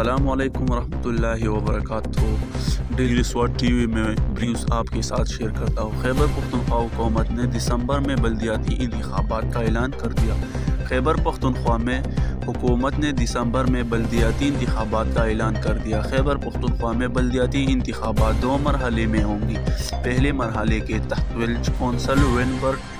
السلام علیکم ورحمۃ اللہ وبرکاتہ۔ ڈیلی سواٹ ٹی وی میں بریوز آپ کے ساتھ شیئر کرتا ہوں۔ خیبر پختونخوا حکومت نے دسمبر میں بلدیاتی انتخابات کا اعلان کر دیا۔ خیبر پختونخوا میں حکومت نے دسمبر میں بلدیاتی انتخابات کا اعلان کر دیا۔ خیبر پختونخوا میں بلدیاتی انتخابات دو مرحلے میں ہوں گی۔ پہلے مرحلے کے تحت ویلج کونسل وینبرگ